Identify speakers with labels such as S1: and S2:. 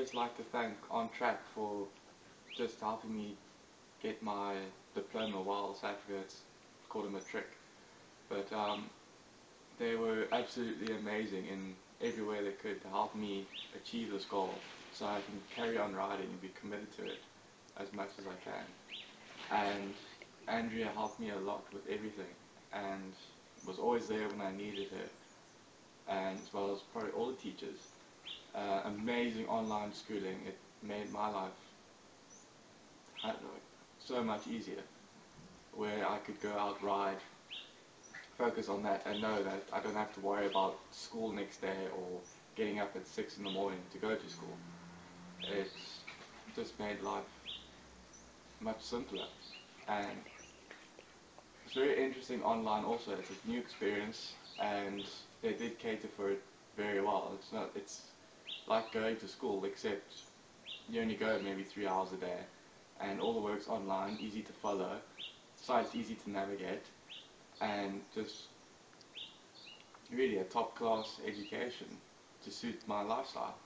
S1: first like to thank On Track for just helping me get my diploma while South it's called a matric. But um, they were absolutely amazing in every way they could to help me achieve this goal so I can carry on riding and be committed to it as much as I can. And Andrea helped me a lot with everything and was always there when I needed her and as well as probably all the teachers. Uh, amazing online schooling. It made my life so much easier where I could go out, ride, focus on that and know that I don't have to worry about school next day or getting up at 6 in the morning to go to school. It's just made life much simpler and it's very interesting online also. It's a new experience and they did cater for it very well. It's not it's like going to school except you only go maybe three hours a day. And all the work's online, easy to follow, site's easy to navigate. And just really a top class education to suit my lifestyle.